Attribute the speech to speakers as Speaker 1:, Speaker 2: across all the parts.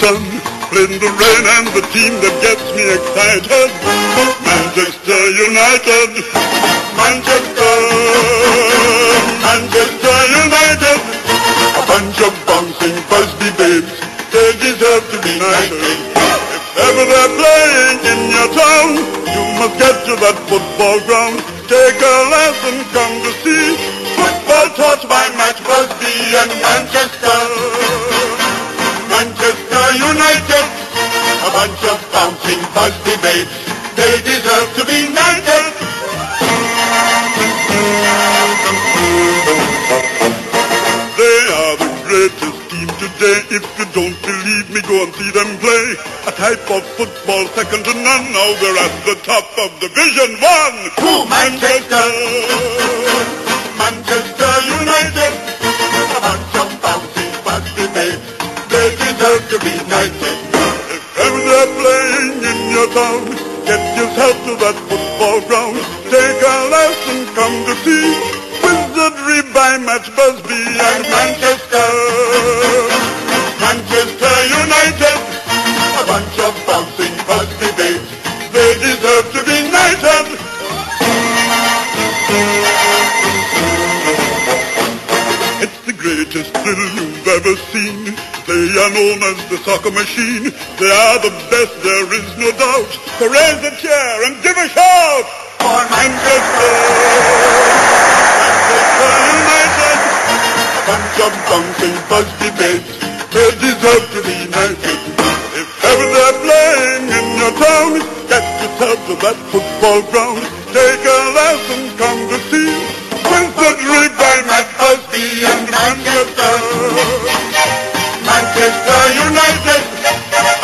Speaker 1: sun, in the rain, and the team that gets me excited, Manchester United, Manchester, Manchester United, a bunch of bouncing Busby babes, they deserve to be knighted. If ever they're playing in your town, you must get to that football ground, take a lesson, come to see football taught by Matt Busby and. Manchester They deserve to be knighted. They are the greatest team today. If you don't believe me, go and see them play. A type of football second to none. Now they're at the top of Division One.
Speaker 2: Who, Manchester?
Speaker 1: Manchester United,
Speaker 2: A bunch of Busby babes. They deserve to be knighted.
Speaker 1: If they're playing in your town, get yourself to that football ground. Take a lesson, come to see Wizardry by Matt Busby and Manchester. Manchester United,
Speaker 2: A bunch of bouncing Busby babes.
Speaker 1: they deserve to be knighted. It's the greatest thrill you've ever seen. Are known as the soccer machine. They are the best, there is no doubt. So raise a cheer and give a shout for Manchester. Manchester United. A bunch of bouncing Busby babes. They deserve to be knighted. If ever they're playing in your town, get yourself to that football ground. Take a lesson, come to see. Wizardry by Matt Busby and Manchester.
Speaker 2: Manchester United.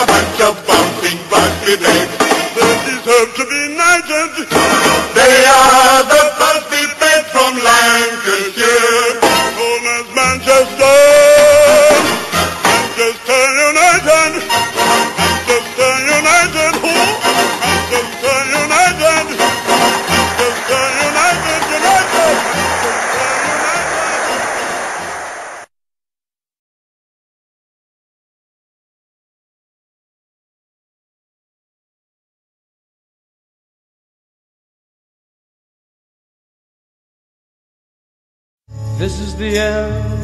Speaker 2: A bunch of bouncing Busby babes.
Speaker 1: They deserve to be knighted.
Speaker 2: They are
Speaker 3: This is the end,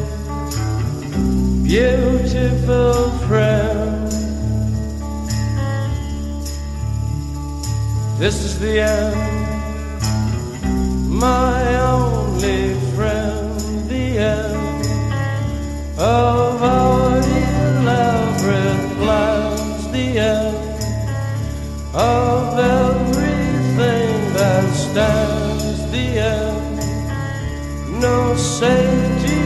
Speaker 3: beautiful friend. This is the end, my only friend. The end of our elaborate plans. The end of no safety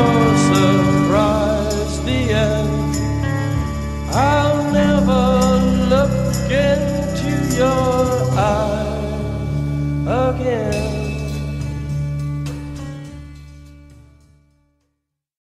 Speaker 3: or surprise. The end. I'll never look into your eyes again.